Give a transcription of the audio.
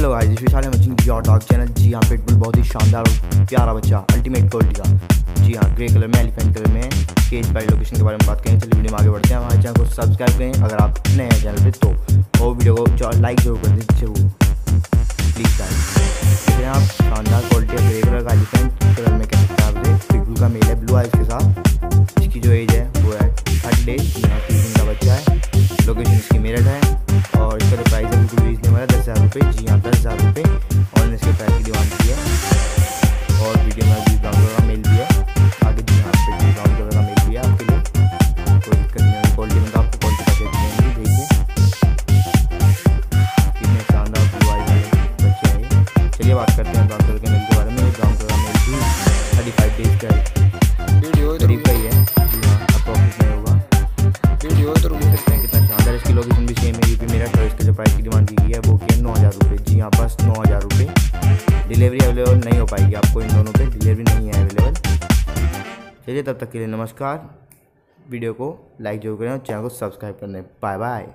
Hello guys this Vishal matching your dog channel जी हाँ pitbull बहुत ही शानदार और प्यारा बच्चा अल्टीमेट क्वालिटी का। जी हाँ ग्रे कलर में एलिफेंट कलर में केज बाई लोकेशन के बारे में बात करें, चलिए वीडियो में आगे बढ़ते हैं। हमारे चैनल को सब्सक्राइब करें, अगर आप नए हैं चैनल पे तो। और वीडियो को लाइक ज़रूर कर दें ज़रूर। प्लीज़ गाइस देखिए आप, शानदार क्वालिटी का ग्रे कलर का एलिफेंट कलर में कह सकते हैं आप पिटबुल का मेल है ब्लू आइज़ के साथ। इसकी जो एज है, वो है थर्ड डेज़ यहाँ तीन दिन का बच्चा है। लोकेशन इसकी मेरठ है। दस हज़ार रुपये और इसके प्राइस की डिमांड की है। और वीडियो में ब्राउन कलर का मेल भी है। आगे जी हाँ पे ब्राउन कलर का मेल भी है आपके लिए। कोई दिक्कत नहीं होगी क्वालिटी में तो आपको क्वालिटी चेक देंगे देखिए कितने शानदार ब्लू आई वाले बच्चे हैं चलिए बात करते हैं ब्राउन कलर के मेल के बारे में। ब्राउन कलर का मेल भी थर्टी फाइव डेज़ का है। करीब का ही है। जी हाँ अप्रॉक्सिमेट में होगा। वीडियो इधर देख सकते हैं कितना शानदार इसकी लोकेशन भी सेम है। यूपी मेरा तो इसके जो प्राइस की डिमांड की है वो की नौ हज़ार रुपये जी हाँ बस नौ हज़ार रुपये डिलीवरी अवेलेबल नहीं हो पाएगी आपको इन दोनों पे। डिलीवरी नहीं है अवेलेबल चलिए, तब तक के लिए नमस्कार। वीडियो को लाइक ज़रूर करें और चैनल को सब्सक्राइब करने। Bye bye